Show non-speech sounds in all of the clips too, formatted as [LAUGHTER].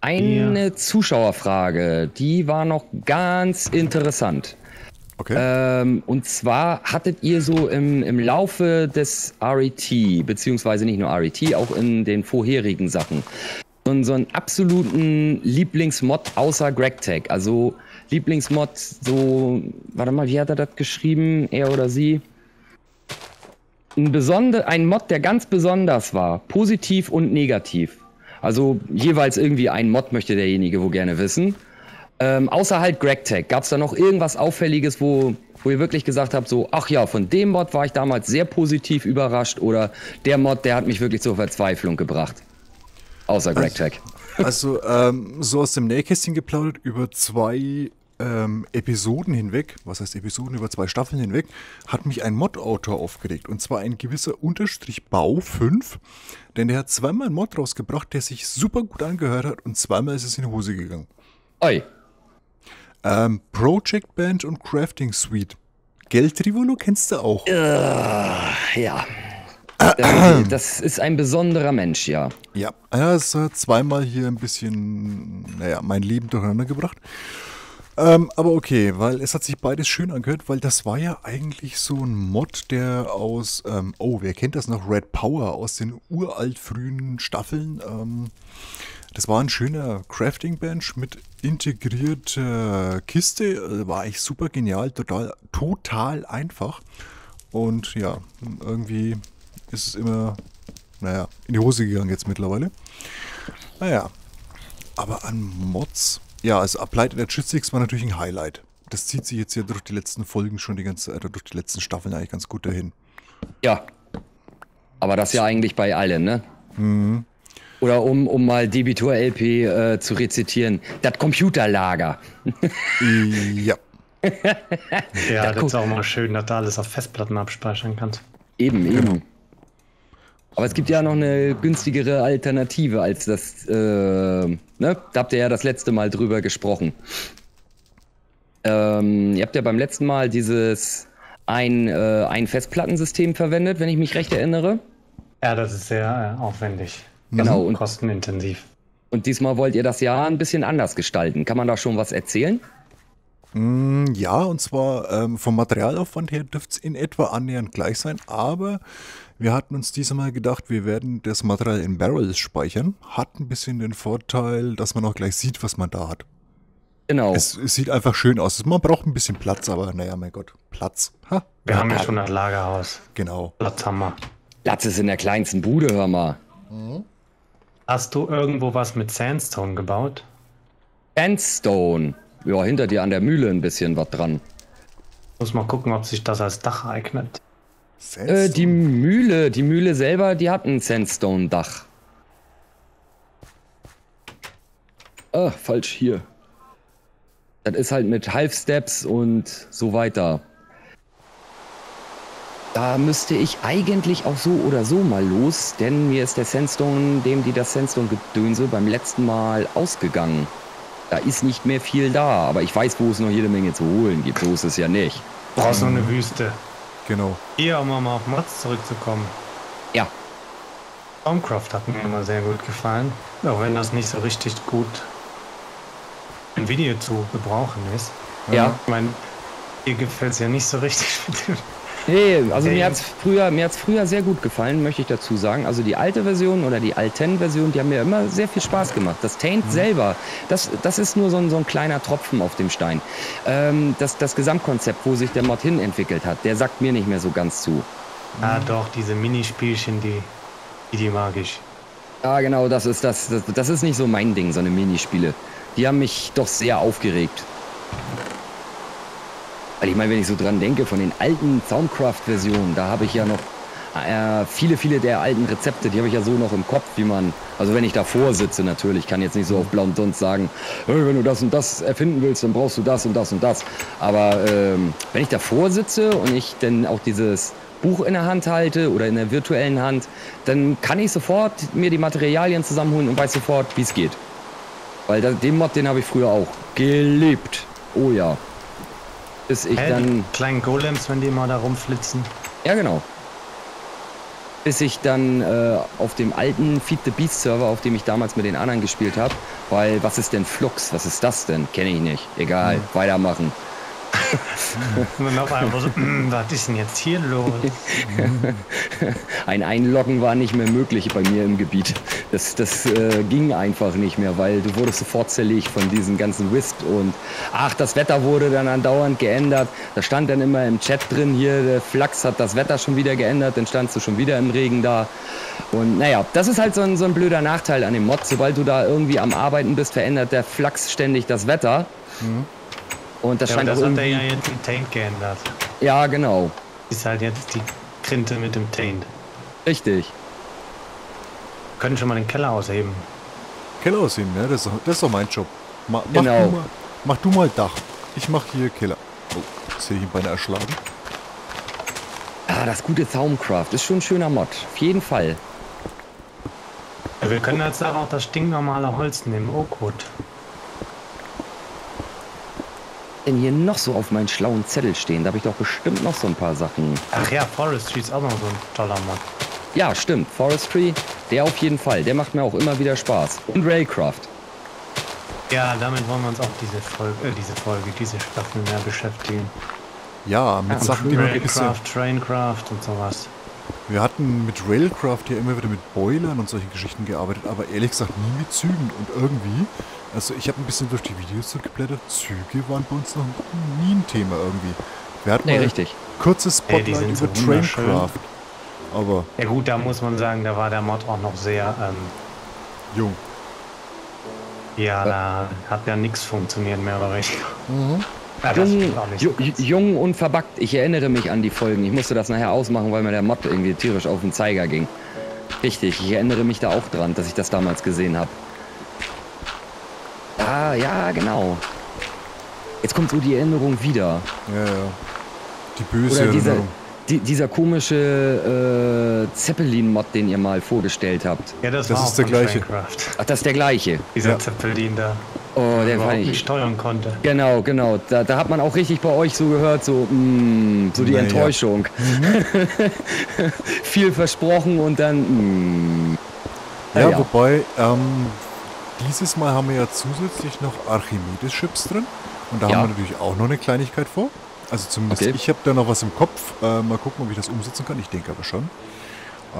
Eine ja. Zuschauerfrage, die war noch ganz interessant. Okay. Ähm, und zwar hattet ihr so im, im Laufe des RET, beziehungsweise nicht nur RET, auch in den vorherigen Sachen, so, so einen absoluten Lieblingsmod außer GregTech. Also Lieblingsmod, so, warte mal, wie hat er das geschrieben, er oder sie? Ein, besonder, ein Mod, der ganz besonders war, positiv und negativ. Also jeweils irgendwie ein Mod möchte derjenige wo gerne wissen. Ähm, außer halt GregTech. Gab es da noch irgendwas Auffälliges, wo, wo ihr wirklich gesagt habt, so, ach ja, von dem Mod war ich damals sehr positiv überrascht oder der Mod, der hat mich wirklich zur Verzweiflung gebracht? Außer GregTech. Also, [LAUGHS] also ähm, so aus dem Nähkästchen geplaudert über zwei ähm, Episoden hinweg, was heißt Episoden über zwei Staffeln hinweg, hat mich ein Mod-Autor aufgeregt. Und zwar ein gewisser Unterstrich Bau 5. Denn der hat zweimal einen Mod rausgebracht, der sich super gut angehört hat und zweimal ist es in die Hose gegangen. Oi. Ähm, Project Band und Crafting Suite. Geldrivolo kennst du auch. Uh, ja. Das ist ein besonderer Mensch, ja. Ja, er hat zweimal hier ein bisschen, naja, mein Leben durcheinander gebracht. Ähm, aber okay, weil es hat sich beides schön angehört, weil das war ja eigentlich so ein Mod, der aus, ähm, oh, wer kennt das noch? Red Power aus den uralt frühen Staffeln. Ähm, das war ein schöner Crafting Bench mit integrierter Kiste. Äh, war echt super genial, total, total einfach. Und ja, irgendwie ist es immer, naja, in die Hose gegangen jetzt mittlerweile. Naja, aber an Mods, ja, also Applied Energistics war natürlich ein Highlight. Das zieht sich jetzt ja durch die letzten Folgen schon die ganze, äh, durch die letzten Staffeln eigentlich ganz gut dahin. Ja. Aber das ja eigentlich bei allen, ne? Mhm. Oder um, um mal Debitor LP äh, zu rezitieren, das Computerlager. [LAUGHS] ja. ja, das ist auch mal schön, dass du alles auf Festplatten abspeichern kannst. Eben, eben. Genau. Aber es gibt ja noch eine günstigere Alternative als das, äh, ne? Da habt ihr ja das letzte Mal drüber gesprochen. Ähm, ihr habt ja beim letzten Mal dieses ein, äh, ein Festplattensystem verwendet, wenn ich mich recht erinnere. Ja, das ist sehr äh, aufwendig. Genau. Und kostenintensiv. Und diesmal wollt ihr das Jahr ein bisschen anders gestalten. Kann man da schon was erzählen? Mm, ja, und zwar ähm, vom Materialaufwand her dürfte es in etwa annähernd gleich sein, aber wir hatten uns diesmal gedacht, wir werden das Material in Barrels speichern. Hat ein bisschen den Vorteil, dass man auch gleich sieht, was man da hat. Genau. Es, es sieht einfach schön aus. Man braucht ein bisschen Platz, aber naja, mein Gott, Platz. Ha? Wir haben ja schon ein Lagerhaus. Genau. Platz haben wir. Platz ist in der kleinsten Bude, hör mal. Mhm. Hast du irgendwo was mit Sandstone gebaut? Sandstone? Ja, hinter dir an der Mühle ein bisschen was dran. Muss mal gucken, ob sich das als Dach eignet. Äh, die Mühle, die Mühle selber, die hat ein Sandstone-Dach. Ah, falsch hier. Das ist halt mit Half Steps und so weiter. Da müsste ich eigentlich auch so oder so mal los, denn mir ist der Sandstone, dem die das Sandstone-Gedönse beim letzten Mal ausgegangen. Da ist nicht mehr viel da, aber ich weiß, wo es noch jede Menge zu holen gibt. So ist es ja nicht. Brauchst noch eine Wüste. Genau. Hier, um mal auf Mods zurückzukommen. Ja. Stormcraft hat mir immer sehr gut gefallen. Auch wenn das nicht so richtig gut ein Video zu gebrauchen ist. Ja. Ich meine, dir gefällt es ja nicht so richtig [LAUGHS] mit dem Nee, also mir hat es früher, früher sehr gut gefallen, möchte ich dazu sagen. Also die alte Version oder die alten Version, die haben mir immer sehr viel Spaß gemacht. Das Taint mhm. selber, das, das ist nur so ein, so ein kleiner Tropfen auf dem Stein. Ähm, das, das Gesamtkonzept, wo sich der Mod hin entwickelt hat, der sagt mir nicht mehr so ganz zu. Ah, doch, diese Minispielchen, die, die, die mag ich. Ja, genau, das ist das, das. Das ist nicht so mein Ding, so eine Minispiele. Die haben mich doch sehr aufgeregt. Weil ich meine, wenn ich so dran denke, von den alten Soundcraft-Versionen, da habe ich ja noch äh, viele, viele der alten Rezepte, die habe ich ja so noch im Kopf, wie man, also wenn ich davor sitze natürlich, kann jetzt nicht so auf blauen Dunst sagen, hey, wenn du das und das erfinden willst, dann brauchst du das und das und das. Aber ähm, wenn ich davor sitze und ich dann auch dieses Buch in der Hand halte oder in der virtuellen Hand, dann kann ich sofort mir die Materialien zusammenholen und weiß sofort, wie es geht. Weil da, den Mod, den habe ich früher auch geliebt. Oh ja bis ich hey, dann. kleinen Golems, wenn die mal da rumflitzen. Ja, genau. bis ich dann äh, auf dem alten Feed the Beast Server, auf dem ich damals mit den anderen gespielt habe, weil was ist denn Flux? Was ist das denn? Kenne ich nicht. Egal, mhm. weitermachen. Und auf einmal so, mm, was ist denn jetzt hier los? [LAUGHS] Ein Einloggen war nicht mehr möglich bei mir im Gebiet. Das, das äh, ging einfach nicht mehr, weil du wurdest sofort zerlegt von diesem ganzen Whist und ach, das Wetter wurde dann andauernd geändert. Da stand dann immer im Chat drin, hier, der Flachs hat das Wetter schon wieder geändert, dann standst du schon wieder im Regen da. Und naja, das ist halt so ein, so ein blöder Nachteil an dem Mod. Sobald du da irgendwie am Arbeiten bist, verändert der Flachs ständig das Wetter. Mhm. Und das ja, scheint das auch hat er ja jetzt im Taint geändert. Ja, genau. Ist halt jetzt die Krinte mit dem Taint. Richtig. Wir können schon mal den Keller ausheben. Keller ausheben, ja, das ist, das ist doch mein Job. Ma, mach, genau. du mal, mach du mal Dach. Ich mach hier Keller. Oh, jetzt hätte ich ihn beinahe erschlagen. Ah, das gute Zaumcraft ist schon ein schöner Mod. Auf jeden Fall. Ja, wir können jetzt auch das stinknormale Holz nehmen, Oakwood denn hier noch so auf meinen schlauen Zettel stehen? Da habe ich doch bestimmt noch so ein paar Sachen. Ach ja, Forestry ist auch noch so ein toller Mod. Ja, stimmt. Forestry, der auf jeden Fall. Der macht mir auch immer wieder Spaß. Und Railcraft. Ja, damit wollen wir uns auch diese Folge, äh, diese Folge, diese Staffel mehr beschäftigen. Ja, mit ja, Sachen, die man Railcraft, Traincraft und sowas. Wir hatten mit Railcraft ja immer wieder mit Boilern und solchen Geschichten gearbeitet, aber ehrlich gesagt nie mit Zügen. Und irgendwie also ich habe ein bisschen durch die Videos zurückgeblättert. Züge waren bei uns noch nie ein Thema irgendwie. Wir hatten nee, mal richtig. kurzes Spotlight hey, über so Traincraft. Aber. Ja gut, da muss man sagen, da war der Mod auch noch sehr ähm, jung. Ja, da hat ja nichts funktioniert mehr, aber richtig. Mhm. Ja, jung, so jung und verbackt. Ich erinnere mich an die Folgen. Ich musste das nachher ausmachen, weil mir der Mod irgendwie tierisch auf den Zeiger ging. Richtig, ich erinnere mich da auch dran, dass ich das damals gesehen habe. Ja, ja, genau. Jetzt kommt so die Erinnerung wieder. Ja, ja. Die böse Oder dieser, die, dieser komische äh, Zeppelin-Mod, den ihr mal vorgestellt habt. Ja, das, das ist der gleiche. Minecraft. Ach, das ist der gleiche. Dieser ja. Zeppelin da. Oh, der fand ich. nicht steuern konnte. Genau, genau. Da, da, hat man auch richtig bei euch so gehört, so, mh, mm, so die naja. Enttäuschung. Mhm. [LAUGHS] Viel versprochen und dann. Mh. Mm. Ja, ja, wobei, ähm, dieses Mal haben wir ja zusätzlich noch Archimedes-Chips drin. Und da ja. haben wir natürlich auch noch eine Kleinigkeit vor. Also zumindest okay. ich habe da noch was im Kopf. Äh, mal gucken, ob ich das umsetzen kann. Ich denke aber schon.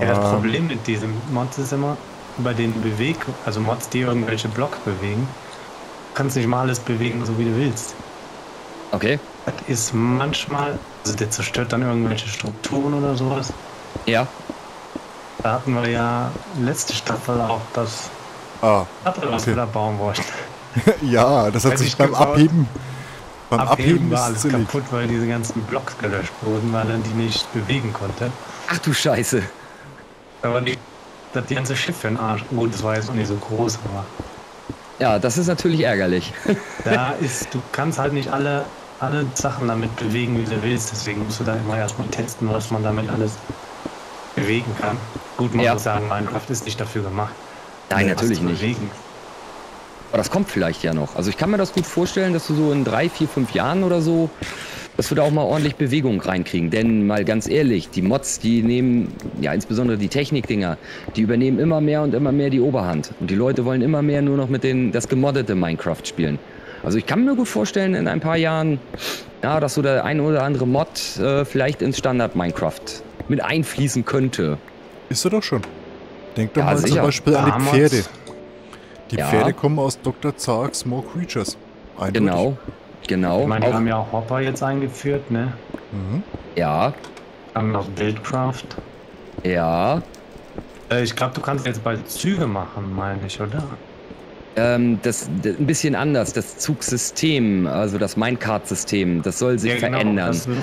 Ja, das ähm, Problem mit diesem Mods ist immer, bei den Beweg, also Mods, die irgendwelche Blocks bewegen, kannst nicht mal alles bewegen, so wie du willst. Okay. Das ist manchmal, also der zerstört dann irgendwelche Strukturen oder sowas. Ja. Da hatten wir ja letzte Staffel auch das Ah. Was okay. wir bauen wollten. [LAUGHS] ja, das hat sich beim gebaut. Abheben. Beim Abheben, Abheben war alles zerlegt. kaputt, weil diese ganzen Blocks gelöscht wurden, weil er die nicht bewegen konnte. Ach du Scheiße. Aber die, das ganze Schiff für den Arsch. Gut, das war jetzt auch nicht so groß, aber. Ja, das ist natürlich ärgerlich. [LAUGHS] da ist, du kannst halt nicht alle, alle Sachen damit bewegen, wie du willst. Deswegen musst du da immer erstmal testen, was man damit alles bewegen kann. Gut, man ja. muss sagen, Minecraft ist nicht dafür gemacht. Nein, natürlich nicht. Bewegen. Aber das kommt vielleicht ja noch. Also ich kann mir das gut vorstellen, dass du so in drei, vier, fünf Jahren oder so, dass wir da auch mal ordentlich Bewegung reinkriegen. Denn mal ganz ehrlich, die Mods, die nehmen, ja insbesondere die Technikdinger, die übernehmen immer mehr und immer mehr die Oberhand. Und die Leute wollen immer mehr nur noch mit den, das gemoddete Minecraft spielen. Also ich kann mir gut vorstellen, in ein paar Jahren, ja, dass so der ein oder andere Mod äh, vielleicht ins Standard Minecraft mit einfließen könnte. Ist er doch schon. Denk doch ja, mal sicher. zum Beispiel Damals. an die Pferde. Die ja. Pferde kommen aus Dr. Zark Small Creatures. Eindeutig. Genau, genau. Ich meine, die haben ja auch Hopper jetzt eingeführt, ne? Mhm. Ja. Haben noch Buildcraft. Ja. Äh, ich glaube, du kannst jetzt bald Züge machen, meine ich, oder? Ähm, das, das, ein bisschen anders. Das Zugsystem, also das Minecart-System, das soll sich ja, genau, verändern. Das wird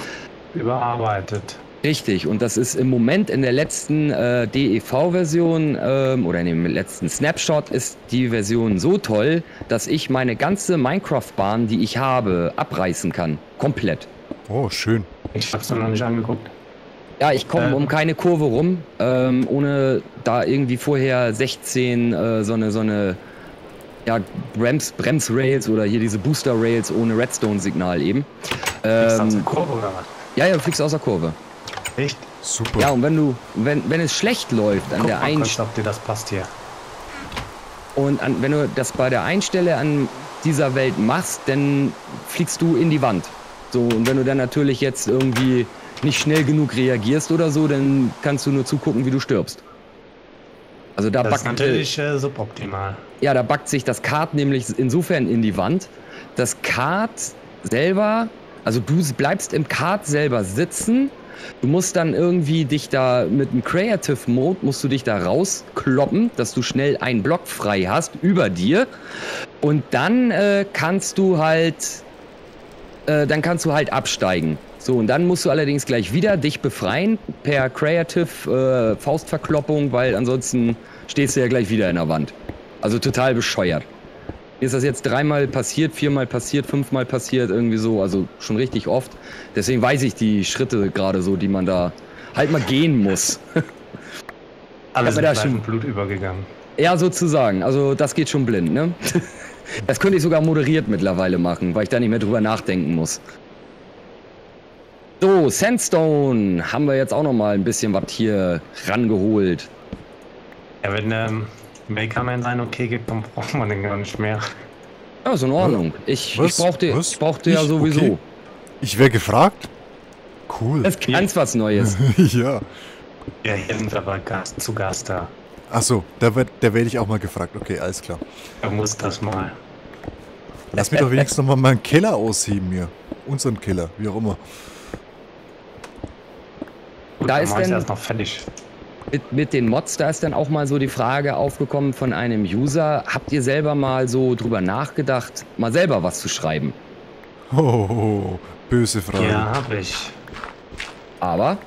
überarbeitet. Richtig, und das ist im Moment in der letzten äh, DEV-Version ähm, oder in dem letzten Snapshot ist die Version so toll, dass ich meine ganze Minecraft-Bahn, die ich habe, abreißen kann. Komplett. Oh, schön. Ich hab's noch nicht angeguckt. Ja, ich komme ähm. um keine Kurve rum, ähm, ohne da irgendwie vorher 16 äh, so eine, so eine ja, Brems, Bremsrails oder hier diese Booster-Rails ohne Redstone-Signal eben. Ähm, Kurve oder was? Ja, ja, du fliegst aus der Kurve. Echt? Super. Ja, und wenn du, wenn, wenn es schlecht läuft an Guck der einen ob dir das passt hier. Und an, wenn du das bei der einen Stelle an dieser Welt machst, dann fliegst du in die Wand. So, und wenn du dann natürlich jetzt irgendwie nicht schnell genug reagierst oder so, dann kannst du nur zugucken, wie du stirbst. Also da das backt, ist natürlich äh, suboptimal. Ja, da backt sich das Kart nämlich insofern in die Wand. Das Kart selber, also du bleibst im Kart selber sitzen. Du musst dann irgendwie dich da mit einem Creative Mode musst du dich da rauskloppen, dass du schnell einen Block frei hast über dir. Und dann äh, kannst du halt, äh, dann kannst du halt absteigen. So, und dann musst du allerdings gleich wieder dich befreien per Creative äh, Faustverkloppung, weil ansonsten stehst du ja gleich wieder in der Wand. Also total bescheuert. Mir ist das jetzt dreimal passiert, viermal passiert, fünfmal passiert, irgendwie so, also schon richtig oft. Deswegen weiß ich die Schritte gerade so, die man da halt mal gehen muss. [LAUGHS] Alles da schon Blut übergegangen. Ja, sozusagen. Also das geht schon blind, ne? [LAUGHS] Das könnte ich sogar moderiert mittlerweile machen, weil ich da nicht mehr drüber nachdenken muss. So, Sandstone haben wir jetzt auch noch mal ein bisschen was hier rangeholt. Ja, wenn ähm, Makerman sein okay gibt, dann braucht man den gar nicht mehr. Ja, ist in Ordnung. Ich, ich brauchte, was? ich brauchte ja sowieso. Okay. Ich wäre gefragt? Cool. Das ist ganz was Neues. [LAUGHS] ja. Ja, hier sind wir aber Gast, zu Gast da. Achso, da, wird, da werde ich auch mal gefragt. Okay, alles klar. Er muss das mal. Lass mich doch wenigstens noch mal meinen Keller ausheben hier. Unseren Keller, wie auch immer. Gut, da ist dann erst noch fertig. Mit, mit den Mods, da ist dann auch mal so die Frage aufgekommen von einem User, habt ihr selber mal so drüber nachgedacht, mal selber was zu schreiben? Oh, böse Frage. Ja, hab ich. Aber?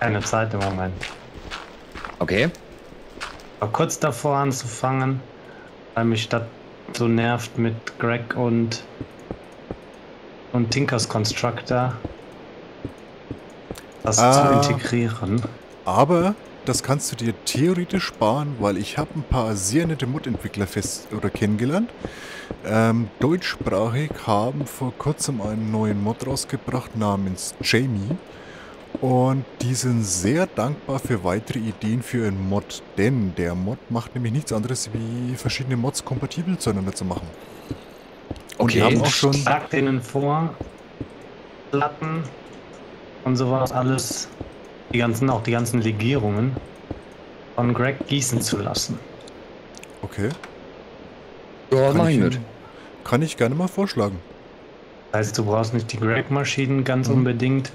Keine Zeit im Moment. Okay. War kurz davor anzufangen, weil mich das so nervt mit Greg und und Tinkers Constructor das ah, zu integrieren. Aber das kannst du dir theoretisch sparen, weil ich habe ein paar sehr nette Mod-Entwickler fest oder kennengelernt. Ähm, deutschsprachig haben vor kurzem einen neuen Mod rausgebracht namens Jamie. Und die sind sehr dankbar für weitere Ideen für einen Mod, denn der Mod macht nämlich nichts anderes wie verschiedene Mods kompatibel zueinander zu machen. Und okay, die haben auch schon. Sag denen vor, Platten und sowas alles, die ganzen, auch die ganzen Legierungen von Greg gießen zu lassen. Okay. Ja, mach ich mit. Kann ich gerne mal vorschlagen. Das heißt, du brauchst nicht die Greg-Maschinen ganz mhm. unbedingt,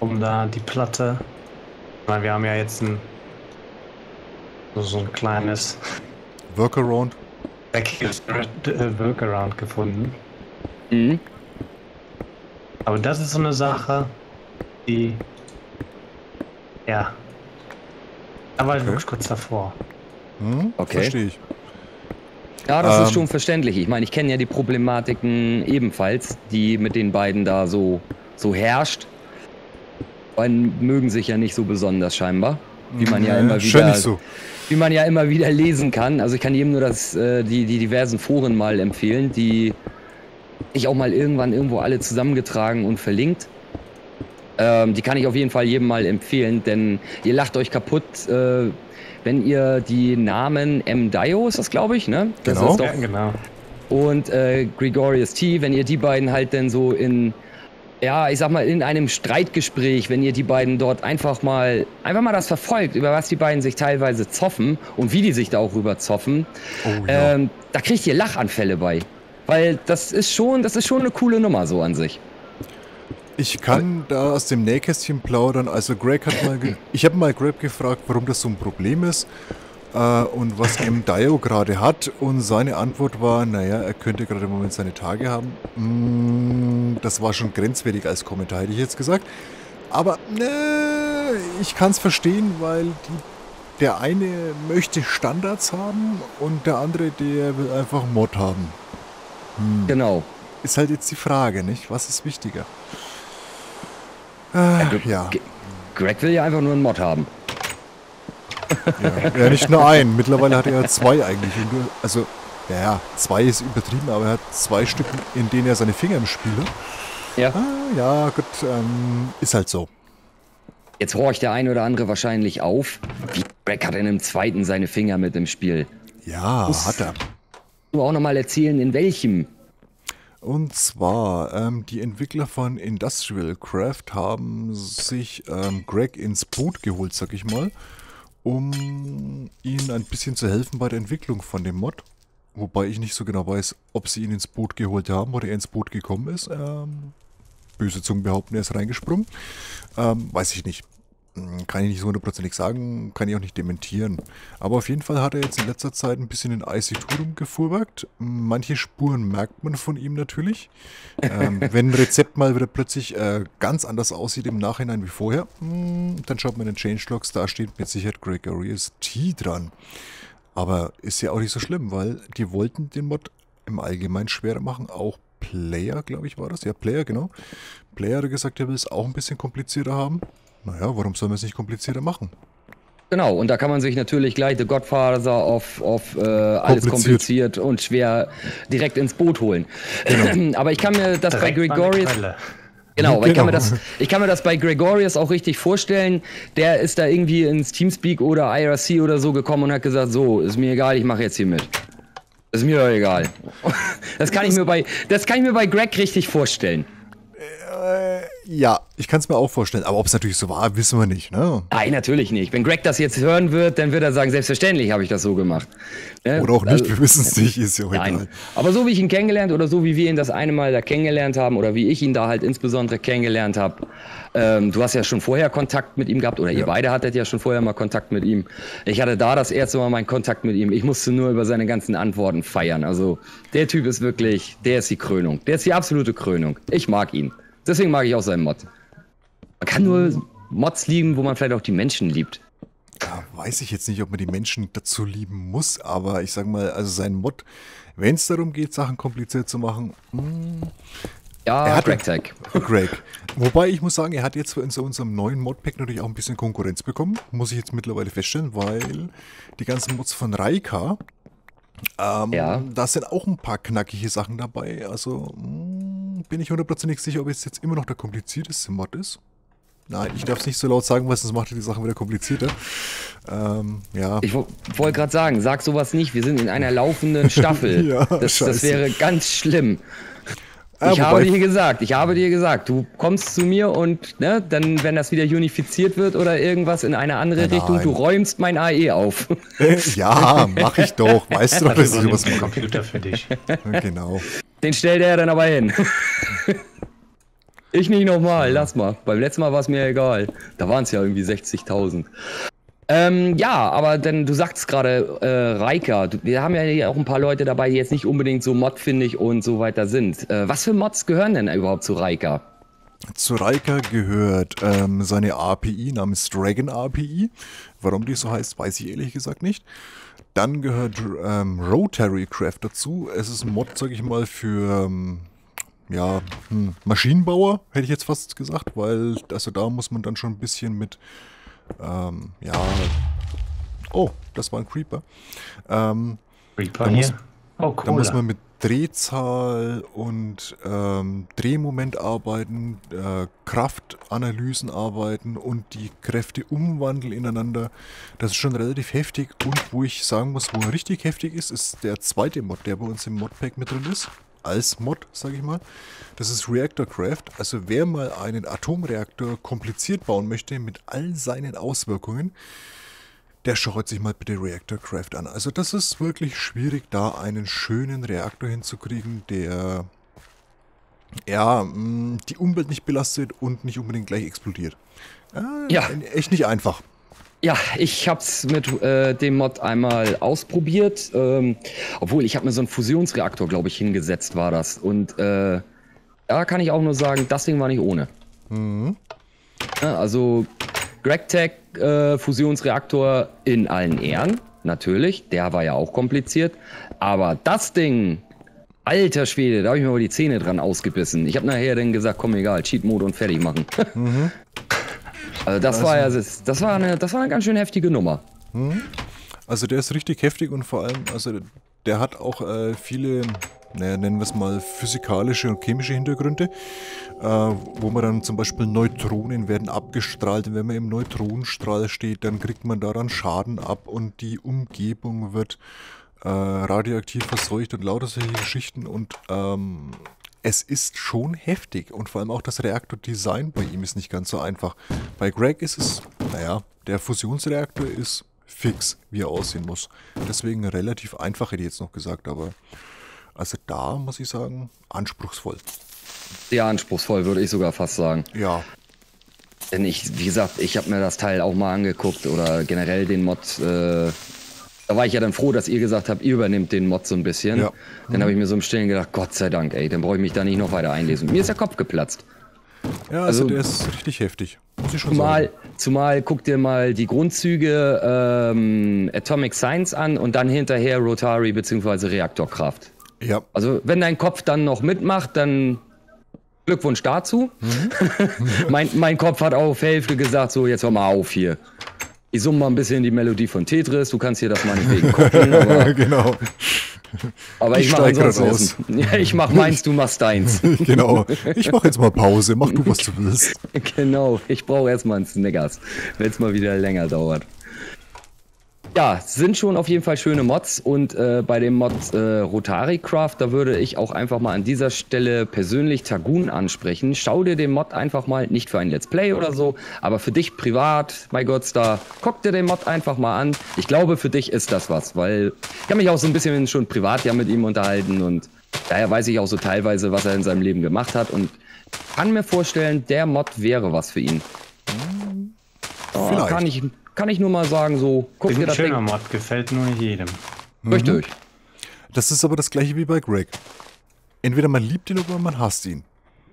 um da die Platte. Weil wir haben ja jetzt ein so, so ein kleines Workaround. Workaround gefunden. Mhm. Aber das ist so eine Sache, die. Ja. Aber okay. wirklich kurz davor. Hm, okay. Verstehe ich. Ja, das ähm, ist schon verständlich. Ich meine, ich kenne ja die Problematiken ebenfalls, die mit den beiden da so, so herrscht. Beiden mögen sich ja nicht so besonders scheinbar. Wie man ja immer wieder. So. Wie man ja immer wieder lesen kann. Also ich kann jedem nur das, äh, die, die diversen Foren mal empfehlen, die ich auch mal irgendwann irgendwo alle zusammengetragen und verlinkt. Ähm, die kann ich auf jeden Fall jedem mal empfehlen, denn ihr lacht euch kaputt, äh, wenn ihr die Namen M. Dio ist das, glaube ich, ne? Das genau. Doch, ja, genau. Und äh, Gregorius T, wenn ihr die beiden halt dann so in, ja, ich sag mal, in einem Streitgespräch, wenn ihr die beiden dort einfach mal, einfach mal das verfolgt, über was die beiden sich teilweise zoffen und wie die sich da auch rüber zoffen, oh, ja. ähm, da kriegt ihr Lachanfälle bei. Weil das ist schon, das ist schon eine coole Nummer so an sich. Ich kann da aus dem Nähkästchen plaudern. Also Greg hat mal, [CLEARS THROAT] ich habe mal Greg gefragt, warum das so ein Problem ist äh, und was M. Dio gerade hat. Und seine Antwort war, naja, er könnte gerade im Moment seine Tage haben. Mm, das war schon grenzwertig als Kommentar, hätte ich jetzt gesagt. Aber ne, ich kann es verstehen, weil die, der eine möchte Standards haben und der andere, der will einfach Mod haben. Hm. Genau. Ist halt jetzt die Frage, nicht? Was ist wichtiger? Äh, ja. Greg will ja einfach nur einen Mod haben. Ja, ja nicht nur einen. Mittlerweile hat er ja zwei eigentlich. Also, ja, zwei ist übertrieben, aber er hat zwei Stück, in denen er seine Finger im Spiel hat. Ja. Ah, ja, gut, ähm, ist halt so. Jetzt horcht der ein oder andere wahrscheinlich auf. Wie Greg hat in dem zweiten seine Finger mit im Spiel. Ja, Muss hat er. Du auch nochmal erzählen, in welchem? Und zwar, ähm, die Entwickler von Industrial Craft haben sich ähm, Greg ins Boot geholt, sag ich mal, um ihnen ein bisschen zu helfen bei der Entwicklung von dem Mod. Wobei ich nicht so genau weiß, ob sie ihn ins Boot geholt haben oder er ins Boot gekommen ist. Ähm, böse Zungen behaupten, er ist reingesprungen. Ähm, weiß ich nicht. Hm, kann ich nicht so hundertprozentig sagen, kann ich auch nicht dementieren. Aber auf jeden Fall hat er jetzt in letzter Zeit ein bisschen in IC2 rumgefuhrwerkt. Manche Spuren merkt man von ihm natürlich. ähm, [LAUGHS] wenn ein Rezept mal wieder plötzlich äh, ganz anders aussieht im Nachhinein wie vorher, mh, hm, dann schaut man in den Changelogs, da steht mit Sicherheit Gregorius T dran. Aber ist ja auch nicht so schlimm, weil die wollten den Mod im Allgemeinen schwerer machen. Auch Player, glaube ich, war das. Ja, Player, genau. Player hat gesagt, er will es auch ein bisschen komplizierter haben. Naja, warum sollen wir es nicht komplizierter machen? Genau, und da kann man sich natürlich gleich The Godfather auf, auf äh, alles kompliziert. und schwer direkt ins Boot holen. Genau. [CLEARS THROAT] Aber ich kann mir das direkt bei Gregorius. Genau, genau. Ich, kann mir das, ich kann mir das bei Gregorius auch richtig vorstellen. Der ist da irgendwie ins Teamspeak oder IRC oder so gekommen und hat gesagt, so, ist mir egal, ich mache jetzt hier mit. Ist mir doch egal. [LAUGHS] Das kann ich mir bei, das kann ich mir bei Greg richtig vorstellen. Ja, ich kann es mir auch vorstellen. Aber ob es natürlich so war, wissen wir nicht. Ne? Nein, natürlich nicht. Wenn Greg das jetzt hören wird, dann wird er sagen, selbstverständlich habe ich das so gemacht. Ne? Oder auch nicht, also, wir wissen es nicht, ist ja auch nein. egal. Aber so wie ich ihn kennengelernt oder so wie wir ihn das eine Mal da kennengelernt haben oder wie ich ihn da halt insbesondere kennengelernt habe, ähm, du hast ja schon vorher Kontakt mit ihm gehabt oder ja. ihr beide hattet ja schon vorher mal Kontakt mit ihm. Ich hatte da das erste Mal meinen Kontakt mit ihm. Ich musste nur über seine ganzen Antworten feiern. Also der Typ ist wirklich, der ist die Krönung. Der ist die absolute Krönung. Ich mag ihn. Deswegen mag ich auch seinen Mod. Man kann nur Mods lieben, wo man vielleicht auch die Menschen liebt. Ja, weiß ich jetzt nicht, ob man die Menschen dazu lieben muss, aber ich sag mal, also sein Mod, wenn es darum geht, Sachen kompliziert zu machen, mh, hm, ja, er hat Greg Tag. [LAUGHS] Greg. Wobei ich muss sagen, er hat jetzt in so unserem neuen Modpack natürlich auch ein bisschen Konkurrenz bekommen, muss ich jetzt mittlerweile feststellen, weil die ganzen Mods von Raika, ähm, ja. da sind auch ein paar knackige Sachen dabei. Also mh, hm, bin ich hundertprozentig sicher, ob es jetzt immer noch der komplizierteste Mod ist. Nein, ich darf es nicht so laut sagen, weil sonst macht die Sachen wieder komplizierter. Ähm, ja. Ich wollte gerade sagen, sag sowas nicht. Wir sind in einer laufenden [LAUGHS] Staffel. ja, das, das, wäre ganz schlimm. Ich ja, habe dir gesagt, ich habe dir gesagt, du kommst zu mir und ne, dann, wenn das wieder unifiziert wird oder irgendwas in eine andere Nein. Richtung, du räumst mein AE auf. Äh, ja, mach ich doch. Weißt du doch, dass ich sowas mache. Computer für dich. Genau. Den stellt er dann aber hin. ich nicht nochmal, lass mal. Beim letzten Mal war es mir egal. Da waren es ja irgendwie 60.000. Ähm, ja, aber denn du sagst gerade, äh, Reika, wir haben ja auch ein paar Leute dabei, die jetzt nicht unbedingt so modfindig und so weiter sind. Äh, was für Mods gehören denn überhaupt zu Reika? Zu Reika gehört ähm, seine API namens Dragon API. Warum die so heißt, weiß ich ehrlich gesagt nicht. Dann gehört ähm, Rotary Craft dazu. Es ist ein Mod, sag ich mal, für ähm, ja, hm, Maschinenbauer, hätte ich jetzt fast gesagt, weil also da muss man dann schon ein bisschen mit ähm, ja. Oh, das war ein Creeper. Ähm, Creeper da muss, oh, cool. Da muss man mit Drehzahl und ähm, Drehmoment arbeiten, äh, Kraftanalysen arbeiten und die Kräfte umwandeln ineinander. Das ist schon relativ heftig. Und wo ich sagen muss, wo er richtig heftig ist, ist der zweite Mod, der bei uns im Modpack mit drin ist als Mod, sage ich mal. Das ist Reactor Craft. Also wer mal einen Atomreaktor kompliziert bauen möchte mit all seinen Auswirkungen, der schaut sich mal bitte Reactor Craft an. Also das ist wirklich schwierig, da einen schönen Reaktor hinzukriegen, der ja, mm, die Umwelt nicht belastet und nicht unbedingt gleich explodiert. Äh, ja. Echt nicht einfach. Ja, ich habe es mit äh, dem Mod einmal ausprobiert. Ähm, obwohl, ich habe mir so einen Fusionsreaktor, glaube ich, hingesetzt, war das. Und äh, da kann ich auch nur sagen, das Ding war nicht ohne. Mhm. Ja, also GregTech äh, Fusionsreaktor in allen Ehren, natürlich. Der war ja auch kompliziert. Aber das Ding, alter Schwede, da habe ich mir aber die Zähne dran ausgebissen. Ich habe nachher dann gesagt, komm egal, Cheat-Mode und fertig machen. Mhm. [LAUGHS] Also das also, war ja, das war eine, das war eine ganz schön heftige Nummer. Hm? Also der ist richtig heftig und vor allem, also der hat auch äh, viele naja, nennen wir es mal physikalische und chemische Hintergründe, äh, wo man dann zum Beispiel Neutronen werden abgestrahlt und wenn man im Neutronenstrahl steht, dann kriegt man daran Schaden ab und die Umgebung wird äh, radioaktiv verseucht und lauter solche Geschichten und ähm, es ist schon heftig und vor allem auch das Reaktordesign bei ihm ist nicht ganz so einfach. Bei Greg ist es, naja, der Fusionsreaktor ist fix, wie er aussehen muss. Deswegen relativ einfach, hätte ich jetzt noch gesagt, aber also da muss ich sagen, anspruchsvoll. Sehr anspruchsvoll, würde ich sogar fast sagen. Ja. Denn ich, wie gesagt, ich habe mir das Teil auch mal angeguckt oder generell den Mod. Äh, da war ich ja dann froh, dass ihr gesagt habt, ihr übernimmt den Mod so ein bisschen. Ja. Dann mhm. habe ich mir so im Stillen gedacht, Gott sei Dank, ey, dann brauche ich mich da nicht noch weiter einlesen. Mir ist der Kopf geplatzt. Ja, also, also der ist richtig heftig. Muss ich schon zumal, sagen. Zumal guck dir mal die Grundzüge ähm, Atomic Science an und dann hinterher Rotary bzw. Reaktorkraft. Ja. Also wenn dein Kopf dann noch mitmacht, dann Glückwunsch dazu. Mhm. [LAUGHS] [LAUGHS] mein, mein Kopf hat auf Hälfte gesagt, so jetzt hör mal auf hier. Ich summe mal ein bisschen die Melodie von Tetris, du kannst hier das meinetwegen [LAUGHS] gucken, aber genau. Aber ich, ich mache ansonsten ja, ich mach meins, du machst deins. genau. Ich mache jetzt mal Pause, mach du, was du willst. genau, ich brauche erstmal einen Snickers, wenn es mal wieder länger dauert. Ja, sind schon auf jeden Fall schöne Mods und äh, bei dem Mod äh, Rotary Craft, da würde ich auch einfach mal an dieser Stelle persönlich Tagun ansprechen. Schau dir den Mod einfach mal, nicht für ein Let's Play oder so, aber für dich privat, my God da, guck dir den Mod einfach mal an. Ich glaube, für dich ist das was, weil ich kann mich auch so ein bisschen schon privat ja mit ihm unterhalten und daher weiß ich auch so teilweise, was er in seinem Leben gemacht hat und kann mir vorstellen, der Mod wäre was für ihn. Oh, kann ich kann ich nur mal sagen, so, guck dir das schöner Ding. Mod, gefällt nur jedem. Mhm. Richtig. Das ist aber das gleiche wie bei Greg. Entweder man liebt ihn oder man hasst ihn.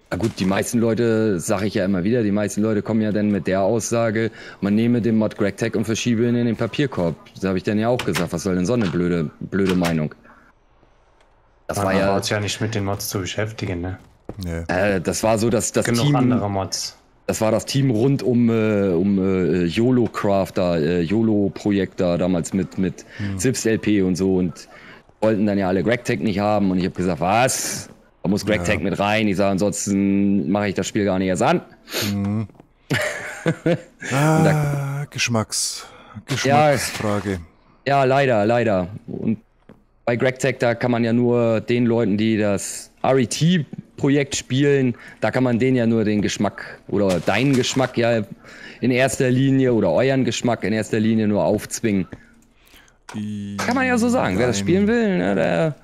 Na gut, die meisten Leute, sage ich ja immer wieder, die meisten Leute kommen ja dann mit der Aussage, man nehme den Mod Greg Tech und verschiebe ihn in den Papierkorb. Das habe ich dann ja auch gesagt. Was soll denn so eine blöde, blöde Meinung? Das man war ja. ja nicht mit den Mods zu beschäftigen, ne? Nee. Äh, das war so, dass das Genug Team, andere Mods. Das war das Team rund um, äh, um äh, YOLO Crafter, äh, YOLO Projekt da damals mit, mit hm. Zips LP und so und wollten dann ja alle GregTech nicht haben und ich habe gesagt, was? Da muss GregTech ja. mit rein. Ich sage, ansonsten mache ich das Spiel gar nicht erst an. Hm. [LAUGHS] ah, da, Geschmacks, Geschmacksfrage. Ja, ja, leider, leider. Und bei GregTech, da kann man ja nur den Leuten, die das RET Projekt spielen, da kann man denen ja nur den Geschmack oder deinen Geschmack ja in erster Linie oder euren Geschmack in erster Linie nur aufzwingen. Kann man ja so sagen. Nein. Wer das spielen will, ne, der,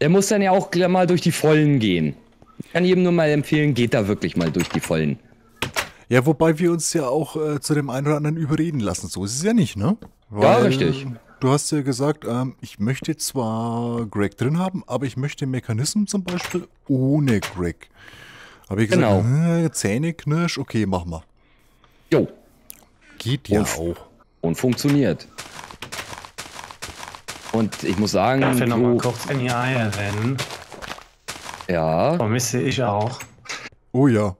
der muss dann ja auch mal durch die Vollen gehen. Ich kann jedem nur mal empfehlen, geht da wirklich mal durch die Vollen. Ja, wobei wir uns ja auch äh, zu dem einen oder anderen überreden lassen. So ist es ja nicht, ne? Weil, ja, richtig. Du hast ja gesagt, ähm, ich möchte zwar Greg drin haben, aber ich möchte Mechanismen zum Beispiel ohne Greg. Habe ich gesagt, genau. äh, Zähne knirsch, okay, mach mal. Jo. Geht ja und, auch. Und funktioniert. Und ich muss sagen. Darf ich nochmal kurz in die Eier rennen? Ja. Vermisse ich auch. Oh ja.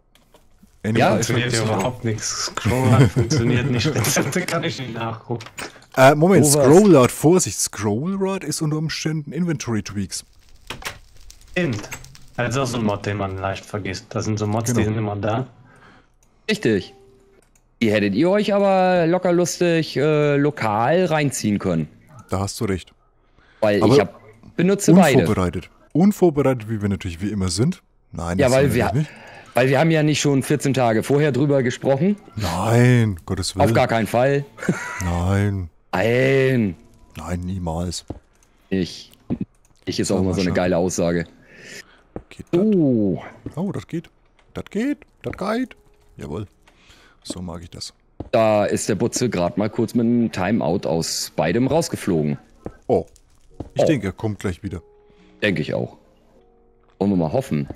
Any ja, funktioniert ja überhaupt nichts. Scroll funktioniert nicht. [LAUGHS] Rezepte kann ich nicht nachgucken. Äh, Moment, oh, Scrollrad, Vorsicht, Scrollrad ist unter Umständen Inventory Tweaks. Stimmt. Das ist auch so ein Mod, den man leicht vergisst. Das sind so Mods, genau. die sind immer da. Richtig. Die hättet ihr euch aber locker lustig äh, lokal reinziehen können. Da hast du recht. Weil aber ich hab, benutze unvorbereitet. beide. Unvorbereitet. Unvorbereitet, wie wir natürlich wie immer sind. Nein, ja, weil wir, nicht. weil wir haben ja nicht schon 14 Tage vorher drüber gesprochen. Nein, Gottes Willen. Auf gar keinen Fall. Nein. Nein. Nein, niemals. Ich. Ich ist auch immer so eine geile Aussage. Geht oh. oh, das geht. Das geht. Das geht. Jawohl. So mag ich das. Da ist der Butze gerade mal kurz mit einem Timeout aus beidem rausgeflogen. Oh. Ich oh. denke, er kommt gleich wieder. Denke ich auch. Wollen wir mal hoffen.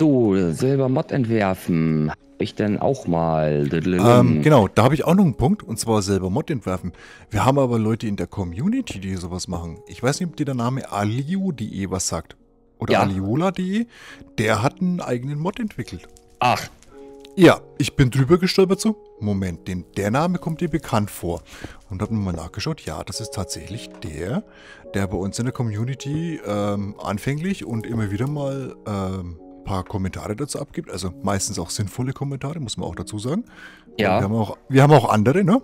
So, selber Mod entwerfen ich denn auch mal? Ähm, genau, da habe ich auch noch einen Punkt, und zwar selber Mod entwerfen. Wir haben aber Leute in der Community, die sowas machen. Ich weiß nicht, ob dir der Name aliu.de was sagt. Oder ja. aliola.de. Der hat einen eigenen Mod entwickelt. Ach. Ja, ich bin drüber gestolpert so. Moment, den, der Name kommt dir bekannt vor. Und hab mal nachgeschaut. Ja, das ist tatsächlich der, der bei uns in der Community ähm, anfänglich und immer wieder mal ähm, paar Kommentare dazu abgibt. Also meistens auch sinnvolle Kommentare, muss man auch dazu sagen. Ja. Wir haben, auch, wir haben auch andere, ne?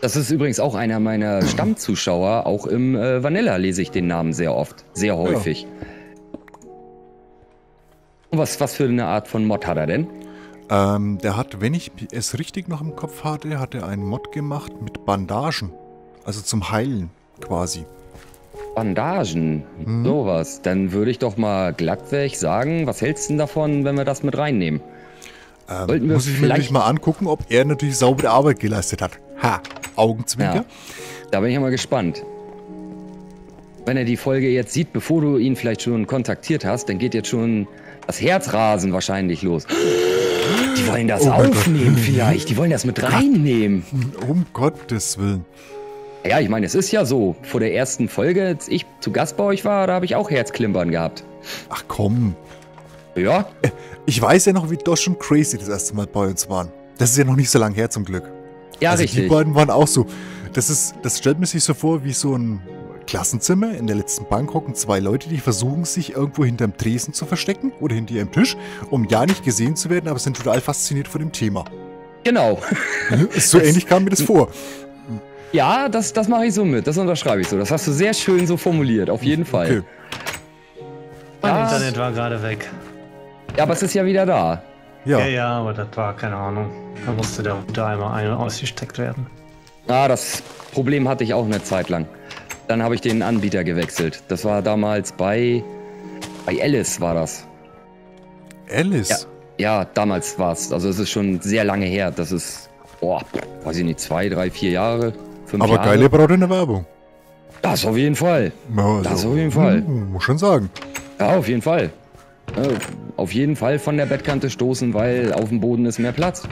Das ist übrigens auch einer meiner [CLEARS THROAT] Stammzuschauer. Auch im äh, Vanilla lese ich den Namen sehr oft, sehr häufig. Ja. Und was, was für eine Art von Mod hat er denn? Ähm, der hat, wenn ich es richtig noch im Kopf hatte, hat er einen Mod gemacht mit Bandagen. Also zum Heilen quasi. Bandagen, hm. sowas. Dann würde ich doch mal glattweg sagen, was hältst du denn davon, wenn wir das mit reinnehmen? Ähm, muss ich mir natürlich mal angucken, ob er natürlich saubere Arbeit geleistet hat. Ha, Augenzwinker. Ja, da bin ich mal gespannt. Wenn er die Folge jetzt sieht, bevor du ihn vielleicht schon kontaktiert hast, dann geht jetzt schon das Herzrasen wahrscheinlich los. Die wollen das oh aufnehmen vielleicht. Die wollen das mit reinnehmen. Um Gottes Willen. Ja, ich meine, es ist ja so. Vor der ersten Folge, als ich zu Gast bei euch war, da habe ich auch Herzklimpern gehabt. Ach komm. Ja. Ich weiß ja noch, wie Dosh und Crazy das erste Mal bei uns waren. Das ist ja noch nicht so lange her zum Glück. Ja, also richtig. Die beiden waren auch so. Das, ist, das stellt man sich so vor wie so ein Klassenzimmer. In der letzten Bank hocken zwei Leute, die versuchen, sich irgendwo hinterm Tresen zu verstecken oder hinter ihrem Tisch, um ja nicht gesehen zu werden, aber sind total fasziniert von dem Thema. Genau. so [LAUGHS] das, ähnlich kam mir das vor. Ja, das, das mache ich so mit. Das unterschreibe ich so. Das hast du sehr schön so formuliert, auf jeden Fall. Okay. Mein ja. Internet war gerade weg. Ja, aber es ist ja wieder da. Ja. ja, ja, aber das war keine Ahnung. Da musste der Router einmal ein- und ausgesteckt werden. Ah, das Problem hatte ich auch eine Zeit lang. Dann habe ich den Anbieter gewechselt. Das war damals bei. Bei Alice war das. Alice? Ja, ja damals war es. Also es ist schon sehr lange her. Das ist, boah, weiß ich nicht, zwei, drei, vier Jahre. Fünf Aber Jahre. geile Braut in der Werbung. Das auf jeden Fall. Also, das auf jeden Fall. Hm, muss schon sagen. Ja, auf jeden Fall. auf jeden Fall von der Bettkante stoßen, weil auf dem Boden ist mehr Platz.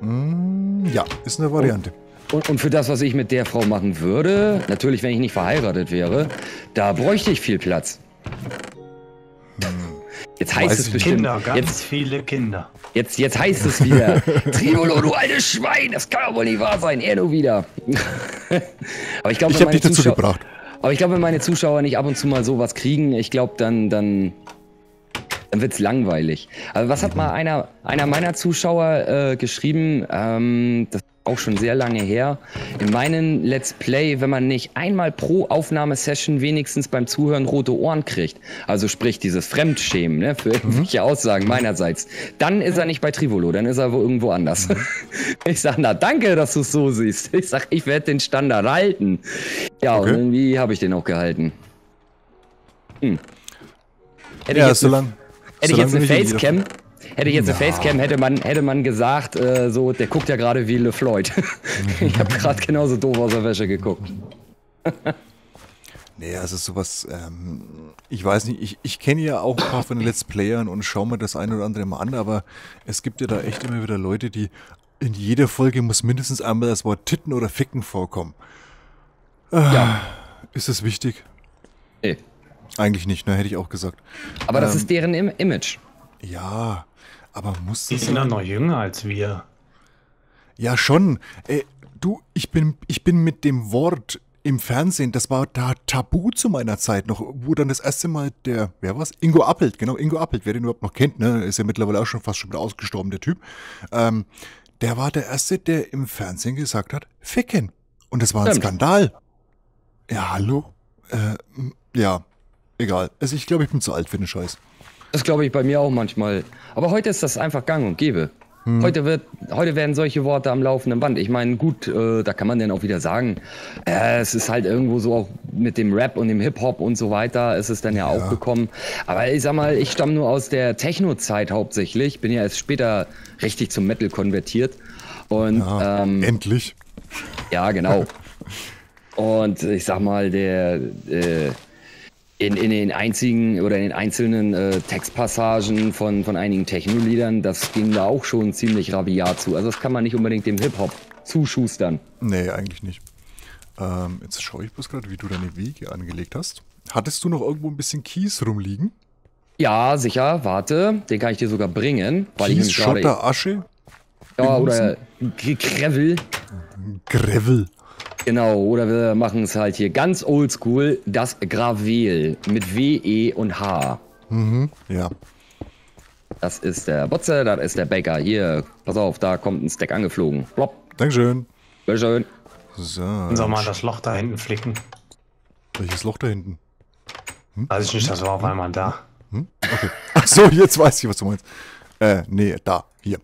Hm, ja, ist eine Variante. Und, und, für das, was ich mit der Frau machen würde, natürlich, wenn ich nicht verheiratet wäre, da bräuchte ich viel Platz. Jetzt heißt Weiß es bestimmt. Kinder, ganz jetzt, viele Kinder. Jetzt, jetzt heißt es wieder. [LAUGHS] Trivolo, du altes Schwein, das kann doch wohl nicht wahr sein. Er nur wieder. [LAUGHS] aber ich glaube, ich habe dich dazu gebracht. Aber ich glaube, wenn meine Zuschauer nicht ab und zu mal sowas kriegen, ich glaube, dann, dann, dann wird es langweilig. Aber was hat mal einer, einer meiner Zuschauer äh, geschrieben? Ähm, das auch schon sehr lange her. In meinen Let's Play, wenn man nicht einmal pro Aufnahmesession wenigstens beim Zuhören rote Ohren kriegt, also sprich dieses Fremdschämen ne, für irgendwelche Aussagen meinerseits, dann ist er nicht bei Trivolo, dann ist er wo irgendwo anders. Mhm. [LAUGHS] Ich sag, na danke, dass du es so siehst. Ich sag, ich werde den Standard halten. Ja, okay. und irgendwie habe ich den auch gehalten. Hm. Hätte ja, ich jetzt, so lang, hätte so ich jetzt eine Facecam, Hätte ich jetzt eine Facecam, hätte man, hätte man gesagt, äh, so, der guckt ja gerade wie LeFloid. [LAUGHS] ich habe gerade genauso doof aus der Wäsche geguckt. [LAUGHS] nee, also sowas, ähm, ich weiß nicht, ich, ich kenne ja auch ein paar von den Let's Playern und schaue mir das eine oder andere mal an, aber es gibt ja da echt immer wieder Leute, die in jeder Folge muss mindestens einmal das Wort Titten oder Ficken vorkommen. Äh, ja. Ist das wichtig? Nee. Eigentlich nicht, ne, hätte ich auch gesagt. Aber das ähm, ist deren Im Image. Ja, aber muss Die sind dann noch jünger als wir. Ja, schon. Äh, du, ich bin, ich bin mit dem Wort im Fernsehen, das war da tabu zu meiner Zeit noch, wo dann das erste Mal der, wer war's? Ingo Appelt, genau, Ingo Appelt, wer den überhaupt noch kennt, ne, ist ja mittlerweile auch schon fast schon wieder ausgestorben, der Typ. Ähm, der war der Erste, der im Fernsehen gesagt hat, ficken. Und das war ein Stimmt. Skandal. Ja, hallo? Äh, ja, egal. Also ich glaube, ich bin zu alt für den Scheiß. Das glaube ich bei mir auch manchmal. Aber heute ist das einfach gang und gäbe. Hm. Heute, wird, heute werden solche Worte am laufenden Band. Ich meine, gut, äh, da kann man dann auch wieder sagen, äh, es ist halt irgendwo so auch mit dem Rap und dem Hip-Hop und so weiter, ist es dann ja, ja, auch gekommen. Aber ich sag mal, ich stamme nur aus der Techno-Zeit hauptsächlich, bin ja erst später richtig zum Metal konvertiert. Und, ja, ähm, endlich. Ja, genau. [LAUGHS] und ich sag mal, der, äh, in, in den einzigen oder in den einzelnen äh, Textpassagen von, von einigen Techno-Liedern, das ging da auch schon ziemlich rabiat zu. Also das kann man nicht unbedingt dem Hip-Hop zuschustern. Nee, eigentlich nicht. Ähm, jetzt schaue ich bloß gerade, wie du deine Wege angelegt hast. Hattest du noch irgendwo ein bisschen Kies rumliegen? Ja, sicher, warte. Den kann ich dir sogar bringen. Weil Kies, ich Schotter, Asche? Ja, oder Gravel. Gravel. Genau, oder wir machen es halt hier ganz oldschool, das Gravel mit W, E und H. Mhm, ja. Das ist der Botze, das ist der Baker. Hier, pass auf, da kommt ein Stack angeflogen. Plopp. Dankeschön. Bitteschön. So. Sie mal das Loch da hinten flicken? Welches Loch da hinten? Weiß ich nicht, das war auf einmal da. Okay. Ach so, jetzt weiß ich, was du meinst. Äh, nee, da, hier.